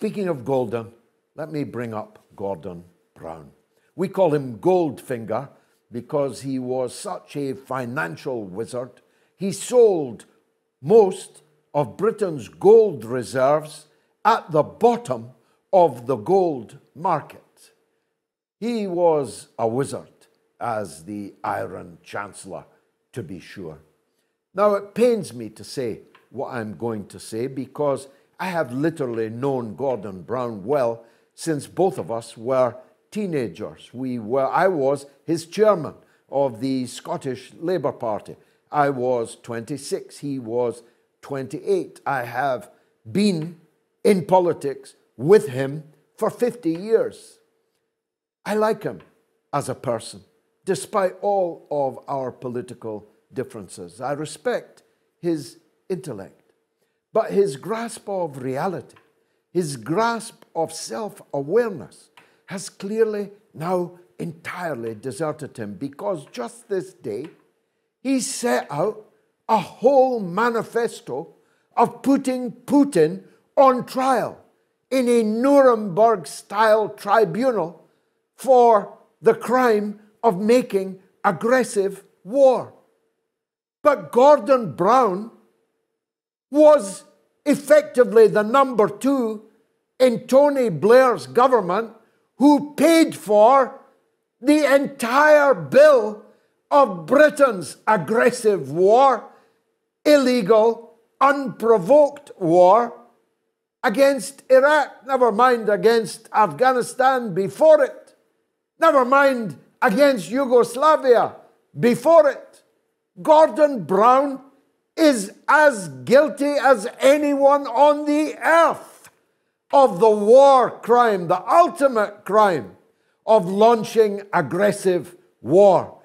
Speaking of Golden, let me bring up Gordon Brown. We call him Goldfinger because he was such a financial wizard. He sold most of Britain's gold reserves at the bottom of the gold market. He was a wizard, as the Iron Chancellor, to be sure. Now, it pains me to say what I'm going to say because I have literally known Gordon Brown well since both of us were teenagers. We were, I was his chairman of the Scottish Labour Party. I was 26, he was 28. I have been in politics with him for 50 years. I like him as a person, despite all of our political differences. I respect his intellect, but his grasp of reality, his grasp of self awareness has clearly now entirely deserted him because just this day he set out a whole manifesto of putting Putin on trial in a Nuremberg style tribunal for the crime of making aggressive war. But Gordon Brown was effectively the number two in Tony Blair's government who paid for the entire bill of Britain's aggressive war, illegal, unprovoked war against Iraq, never mind against Afghanistan before it, never mind against Yugoslavia before it. Gordon Brown is as guilty as anyone on the earth of the war crime, the ultimate crime of launching aggressive war